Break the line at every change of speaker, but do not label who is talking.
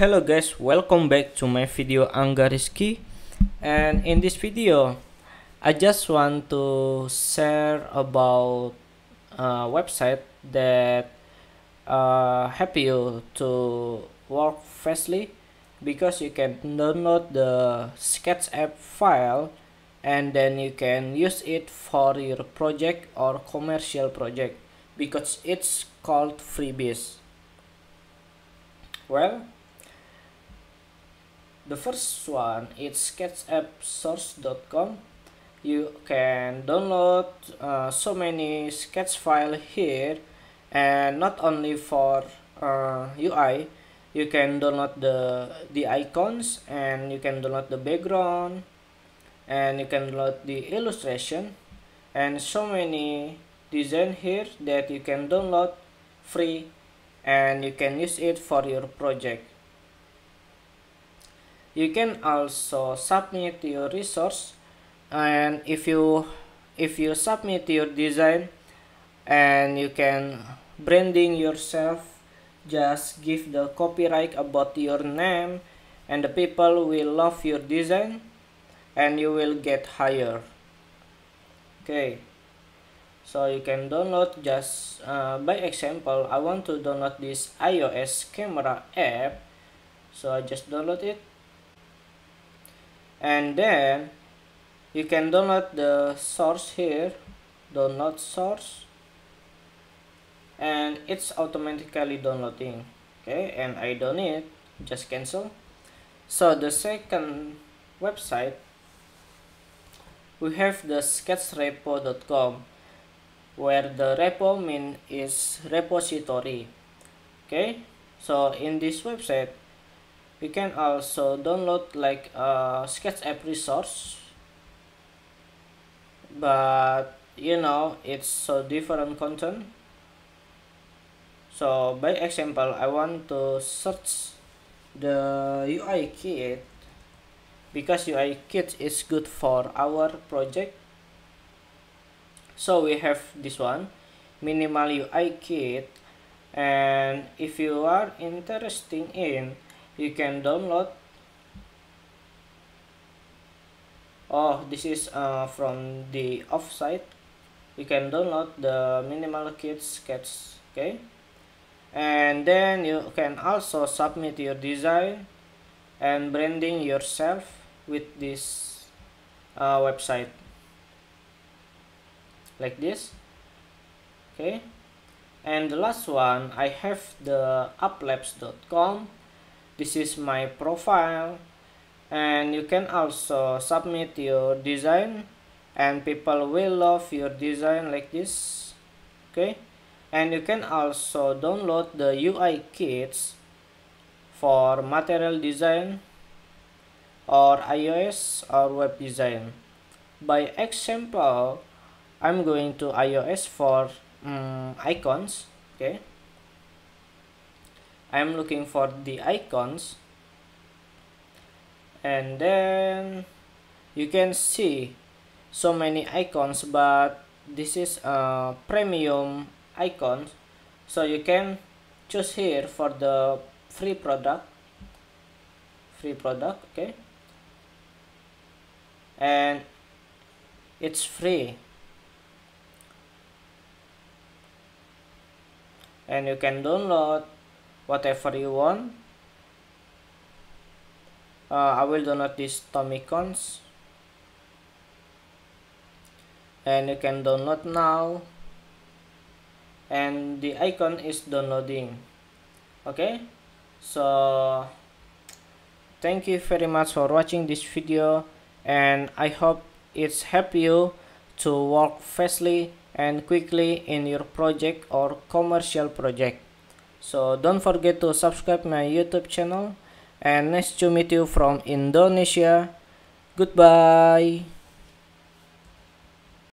Hello guys, welcome back to my video Angga Risky. And in this video I just want to share about a website that uh, help you to work fastly because you can download the sketch app file and then you can use it for your project or commercial project because it's called freebies well the first one is sketchappsource.com you can download uh, so many sketch file here and not only for uh, UI you can download the the icons and you can download the background and you can download the illustration and so many design here that you can download free and you can use it for your project you can also submit your resource and if you if you submit your design and you can branding yourself just give the copyright about your name and the people will love your design and you will get higher. Okay. So you can download just uh, by example I want to download this iOS camera app. So I just download it and then you can download the source here download source. And it's automatically downloading okay? And I don't need just cancel. So the second website we have the sketchrepo.com where the repo mean is repository okay? So in this website we can also download like a sketch app resource. But you know it's so different content. So by example I want to search the UI kit. Because UI kit is good for our project. So we have this one minimal UI kit. And if you are interested in you can download. Oh this is uh, from the offsite. You can download the minimal kit sketch okay? And then you can also submit your design and branding yourself with this uh, website. Like this okay? And the last one I have the uplabs.com this is my profile. And you can also submit your design. And people will love your design like this. Okay? And you can also download the UI kits for material design or iOS or web design. By example I'm going to iOS for um, icons. Okay I'm looking for the icons. And then you can see so many icons but this is a premium icon. So you can choose here for the free product. Free product okay. And it's free. And you can download whatever you want. Uh, I will download this Tomicons and you can download now. And the icon is downloading. Okay? So thank you very much for watching this video. And I hope it's help you to work fastly and quickly in your project or commercial project so don't forget to subscribe my youtube channel and nice to meet you from indonesia. Goodbye